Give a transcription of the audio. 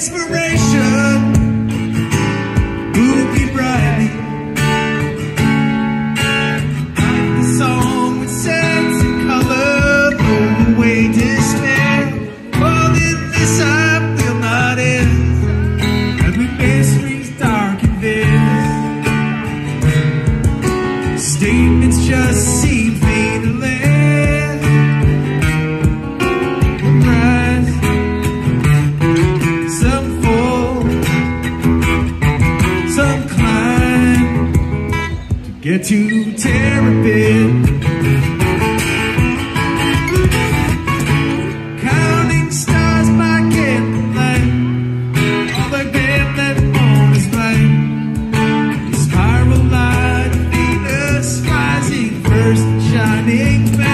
It's for real. Get to terrapin. Counting stars all the. Spiral light, Venus rising first, shining fast.